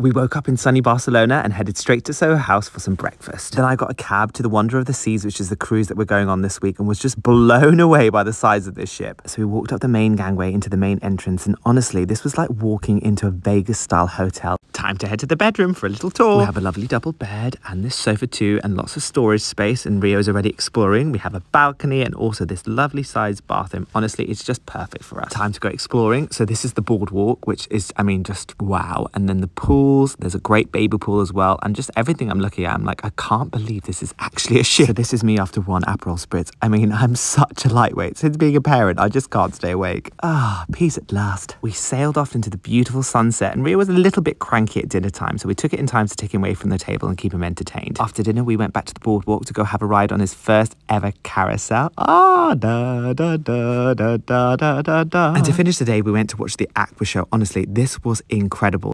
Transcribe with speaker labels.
Speaker 1: We woke up in sunny Barcelona and headed straight to Soho House for some breakfast. Then I got a cab to the Wonder of the Seas, which is the cruise that we're going on this week, and was just blown away by the size of this ship. So we walked up the main gangway into the main entrance, and honestly, this was like walking into a Vegas style hotel. Time to head to the bedroom for a little tour. We have a lovely double bed and this sofa too, and lots of storage space. And Rio's already exploring. We have a balcony and also this lovely sized bathroom. Honestly, it's just perfect for us. Time to go exploring. So this is the boardwalk, which is, I mean, just wow. And then the pools. There's a great baby pool as well. And just everything I'm looking at, I'm like, I can't believe this is actually a ship. So this is me after one Aperol Spritz. I mean, I'm such a lightweight. Since being a parent, I just can't stay awake. Ah, peace at last. We sailed off into the beautiful sunset and Rio was a little bit cranky monkey at dinner time, so we took it in time to take him away from the table and keep him entertained. After dinner, we went back to the boardwalk to go have a ride on his first ever carousel. Ah, da, da, da, da, da, da, da. And to finish the day, we went to watch the Aqua show. Honestly, this was incredible.